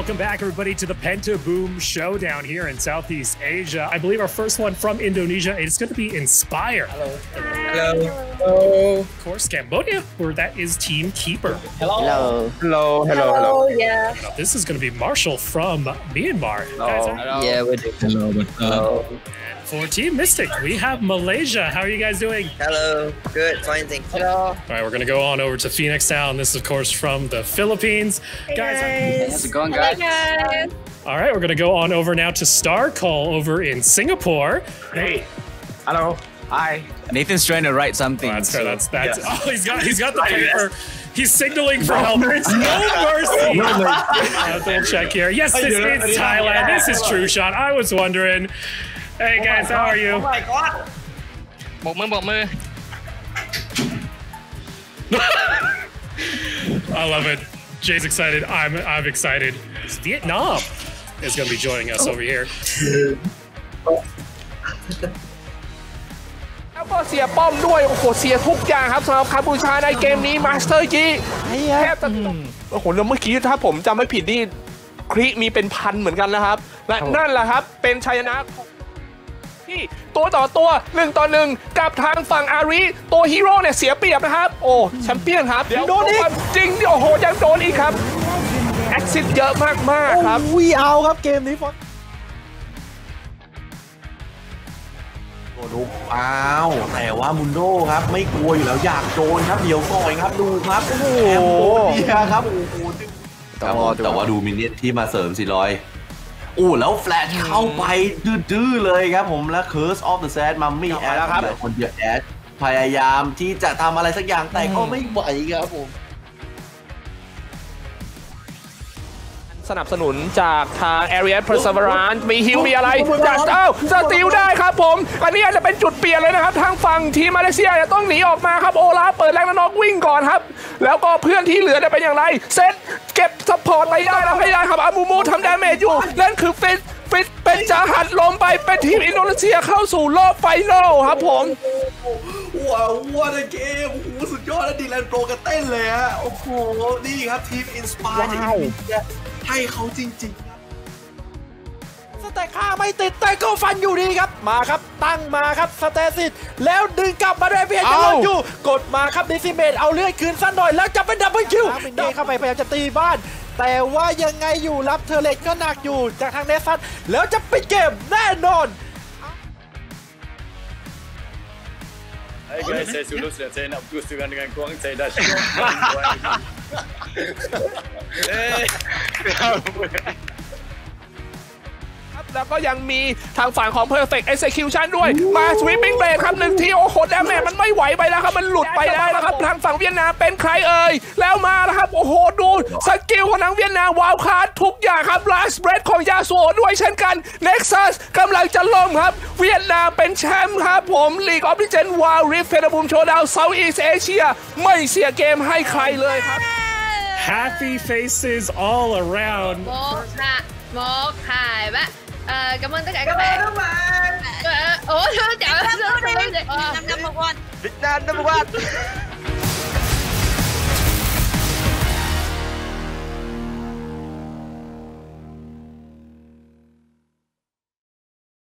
welcome back, everybody, to the Penta Boom Showdown here in Southeast Asia. I believe our first one from Indonesia is going to be Inspire. Hello. Hello. Of course, Cambodia, where that is Team Keeper. Hello. Hello. Hello. Hello. yeah. Now, this is going to be Marshall from Myanmar. Guys, are- Yeah, we do. Hello, what's up? and for Team Mystic, we have Malaysia. How are you guys doing? Hello. Good. Fine. Thanks. Hello. All right, we're going to go on over to Phoenix Town. This is, of course, from the Philippines. Guys, How's it going, Hi guys. all right, we're going to go on over now to Star Call over in Singapore. Hey, Hello. Hi. Nathan's trying to write something. Oh, that's fair. so- That's that's. Yes. Oh, he's got he's got the paper. He's signaling for help. No mercy. No mercy. Uh, double check here. Yes, this is Thailand. This is True Shot. I was wondering. Hey guys, how are you? my god. บอกมือบอกมือ I love it. Jay's excited. I'm I'm excited. Vietnam is going to be joining us over here. แล้วก็เสียป้อมด้วยโอ้โหเสียทุกอย่างครับสำหรับคาบูชาในเกมนี้มาสเตอร์ยีแทบจะโอ้โหแล้วเมื่อกี้ถ้าผมจำไม่ผิดนี่คริมีเป็นพันเหมือนกันนะครับ และนั่นแหละครับเป็นชัยชนะของที่ตัวต่อตัวหนึ่งต่อหนึ่งกับทางฝั่งอารีตัวฮีโร่เนี่ยเสียเปรียบนะครับ โอ้แชมเปี้ยนครับเดี๋ยวโดนอีกจริงโอ้โหยังโดนอีกครับแอคซิสเยอะมากๆครับวีเอาครับเกมนี้ฟอน ดูอ้าวแต่ว่ามุนโดครับไม่กลัวอยู่แล้วอยากโดนครับเดี๋ยวก่อนครับดูครับโอ้โหแอมโบเดียครับโอ้โหครับผมแต่ว่าดูมินเนี่ยนที่มาเสริมสิลอยโอ้แล้วแฟลชเข้าไปดื้อๆเลยครับผมแล้ว Curse of the Sad Mummy แอดครับคนเดียวแอดพยายามที่จะทำอะไรสักอย่างแต่ก็ไม่ไหวครับผม สนับสนุนจากทาง Area Perseverance มีฮิวมีอะไรจากเอ้าสติลได้ครับผม อันนี้อาจจะเป็นจุดเปลี่ยนเลยนะครับ ทางฝั่งทีมมาเลเซียจะต้องหนีออกมาครับ โอลาฟเปิดแรงแล้วน็อกวิ่งก่อนครับ แล้วก็เพื่อนที่เหลือจะเป็นอย่างไร เซตเก็บซัพพอร์ตไปได้แล้วให้ได้ครับอามูมูทำดาเมจอยู่ นั่นคือฟิตฟิตเป็นจาหัดลมไปเป็นทีมอินโดนีเซียเข้าสู่รอบไฟนอลครับผม ว้าวว้าวในเกมโอ้โหสุดยอดแล้วดีแลนโปรกันเต้นเลยฮะ โอ้โห นี่ครับทีมอินสปายจากอินโดนีเซียให้เขาจริงๆสแต็กฆ่าไม่ติดแต่ก็ฟันอยู่ดีครับ มาครับ ตั้งมาครับ สเตซิสแล้วดึงกลับมาด้วยเพียงจะรอดอยู่ กดมาครับดิซิเมตเอาเลือดคืนสั้นหน่อย แล้วจะเป็นดับเบิลคิวมินเน่เข้าไปพยายามจะตีบ้านแต่ว่ายังไงอยู่รับเทอร์เลตก็หนักอยู่จากทางเนสันแล้วจะปิดเกมแน่นอน Hai guys, saya Sulus dan saya nak putus dengan dengan kuang saya dah syok. Eh. แล้วก็ยังมีทางฝั่งของ Perfect Execution ด้วย มา Sweeping Blade ครับหนึ่งทีโอ้โหแดมเมจมันไม่ไหวไปแล้วครับ มันหลุดไปได้แล้วครับ ทางฝั่งเวียดนามเป็นใครเอ่ย แล้วมาแล้วครับ โอ้โห ดู skill ของทางเวียดนาม Wild Card ทุกอย่างครับ Last Breath ของยาสูโอด้วยเช่นกัน Nexus กำลังจะล่มครับ เวียดนามเป็นแชมป์ครับผม League of Legends Wild Rift Pentaboom Showdown Southeast Asia ไม่เสียเกมให้ใครเลยครับ Happy faces all around. một hai một hai ba Ờ, cảm ơn tất cả các bạn Ờ, ủa trời ơi sao sao vậy Ờ, Năm năm một one. Việt Nam number one.